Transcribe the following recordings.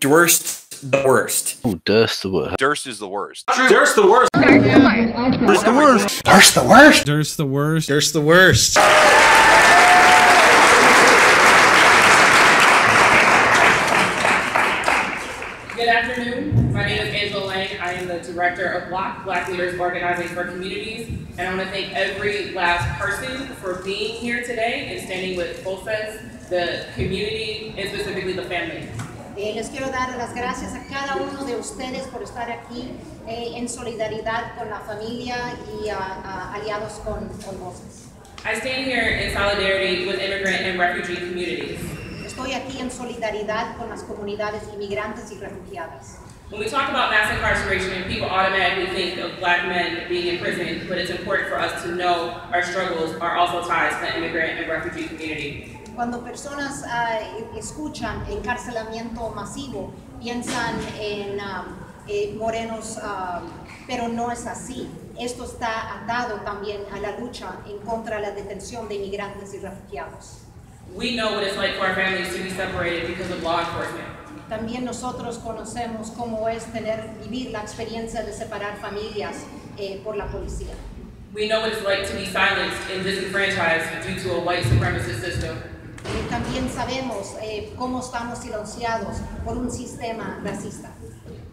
Durst the worst. Oh, Durst the worst. Durst is the worst. Durst the worst. Durst the worst. Durst the worst. Durst the worst. Durst the worst. Good afternoon. My name is Angela Lang. I am the director of Block, Black Leaders Organizing for Communities. And I want to thank every last person for being here today and standing with FOSES, the community, and specifically the family. Eh, les quiero dar las gracias a cada uno de ustedes por estar aquí eh, en solidaridad con la familia y a- a- aliados con, con Voces. I stand here in solidarity with immigrant and refugee communities. Estoy aquí en solidaridad con las comunidades inmigrantes y refugiadas. When we talk about mass incarceration, people automatically think of black men being in prison, but it's important for us to know our struggles are also tied to the immigrant and refugee community. Cuando personas ah, escuchan encarcelamiento masivo, piensan en ah, eh, morenos, ah, pero no es así. Esto está atado también a la lucha en contra de la detención de inmigrantes y refugiados. We know what it's like for our families to be separated because of law enforcement. También nosotros conocemos cómo es tener, vivir la experiencia de separar familias eh, por la policía. We know what it's like to be silenced and disenfranchised due to a white supremacist system. También sabemos eh, cómo estamos silenciados por un sistema racista.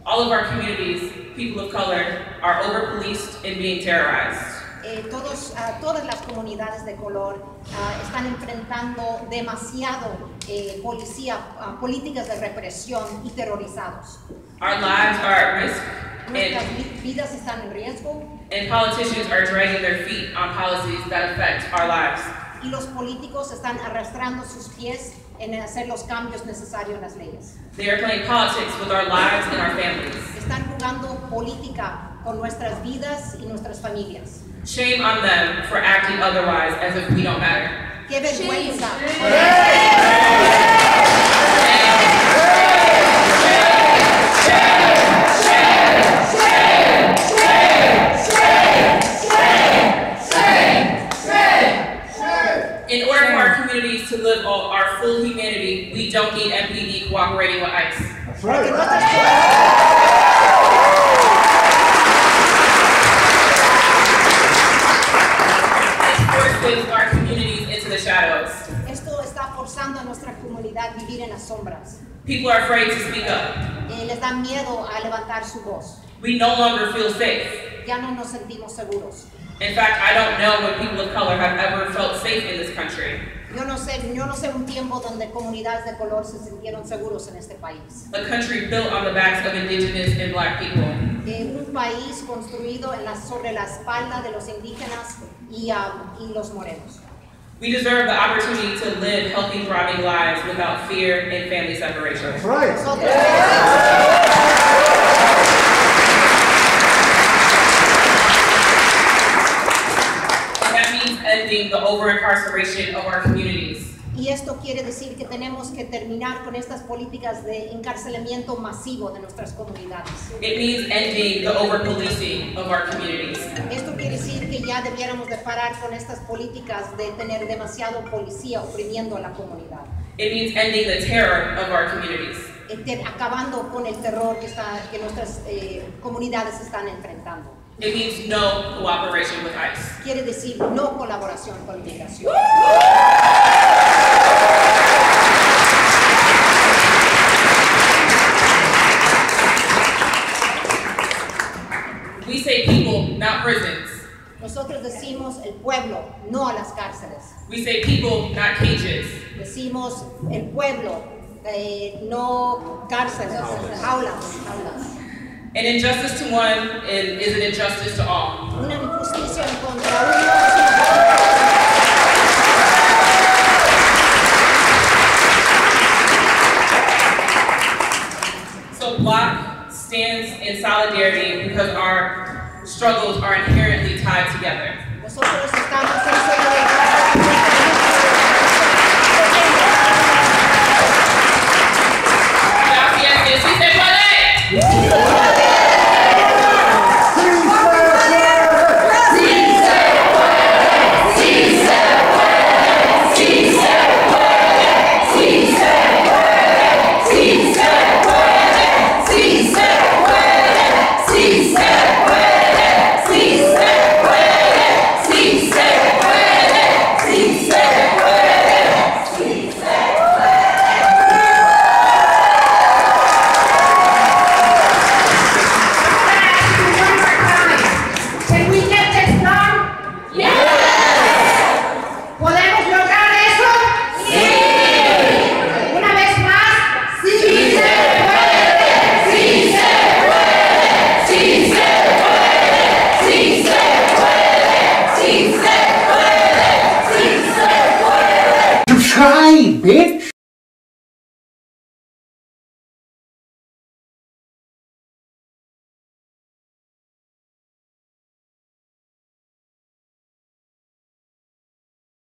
All of our communities, people of color, are over-policed and being terrorized. Eh, todos, ah, todas las comunidades de color ah, están enfrentando demasiado eh, policía, ah, políticas de represión y terrorizados. Our lives are at risk, Nuestras and, vi- vidas están en riesgo and politicians are dragging their feet on policies that affect our lives. Y los políticos están arrastrando sus pies en hacer los cambios necesarios en las leyes. They are playing politics with our lives and our families. Están jugando política con nuestras vidas y nuestras familias. Shame on them for acting otherwise as if we don't matter. ¡Qué vergüenza! In order for our communities to live all our full humanity, we don't need MPD cooperating with ICE. Que nuestras This forces our communities into the shadows. Esto está forzando a nuestra comunidad vivir en las sombras. People are afraid to speak up. Eh, les da miedo a levantar su voz. We no longer feel safe. Ya no nos sentimos seguros. In fact, I don't know when people of color have ever felt safe in this country. Yo no sé, yo no sé un tiempo donde comunidades de color se sintieron seguros en este país. A country built on the backs of indigenous and black people. Eh, un país construido en la, sobre la espalda de los indígenas y, ah, y los morenos. We deserve the opportunity to live healthy, thriving lives without fear and family separation. Nosotros merecemos- And that means ending the over-incarceration of our communities. y esto quiere decir que tenemos que terminar con estas políticas de encarcelamiento masivo de nuestras comunidades. It means ending the over-policing of our communities. Esto quiere decir que ya debiéramos de parar con estas políticas de tener demasiado policía oprimiendo a la comunidad. It means ending the terror of our communities. Eh, te- acabando con el terror que, está, que nuestras eh, comunidades están enfrentando. It means no cooperation with ICE. Quiere decir no colaboración con migración. We say people, not prisons. Nosotros decimos el pueblo, no a las cárceles. We say people, not cages. Decimos el pueblo, eh, no cárceles, jaulas, jaulas. An injustice to one is, an injustice to all. Una injusticia contra uno es una So Block stands in solidarity because our struggles are inherently tied together. Y ve